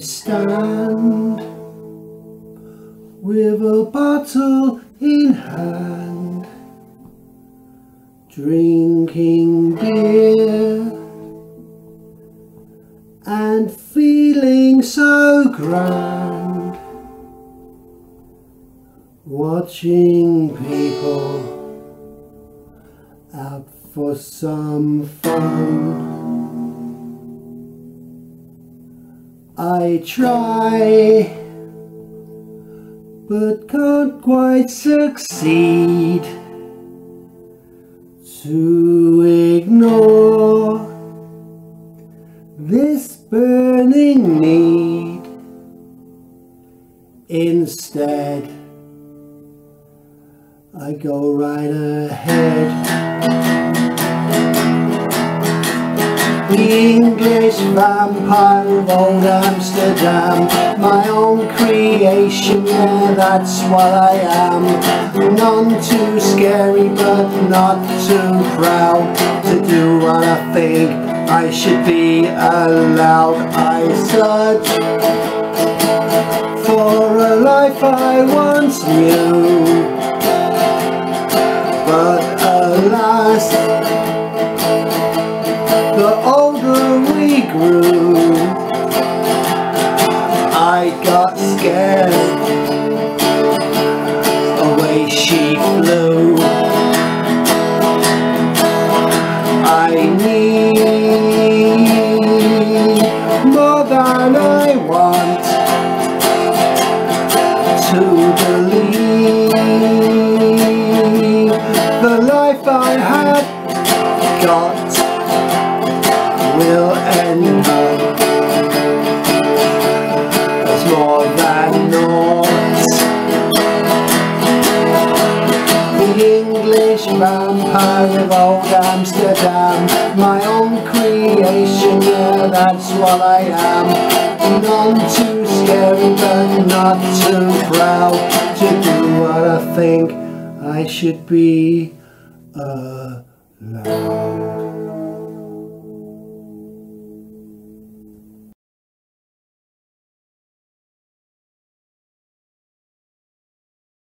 stand with a bottle in hand, drinking beer and feeling so grand, watching people out for some fun. I try, but can't quite succeed to ignore this burning need. Instead, I go right ahead. The English vampire of old Amsterdam. My own creation, yeah, that's what I am. None too scary, but not too proud To do what I think I should be allowed. I search for a life I once knew grew. I got scared. Away she flew. I need more than I want To believe. The life I had got will end up as more than naught. The English vampire of old Amsterdam, my own creation, yeah, that's what I am. None too scary, but not too proud to do what I think I should be uh, allowed.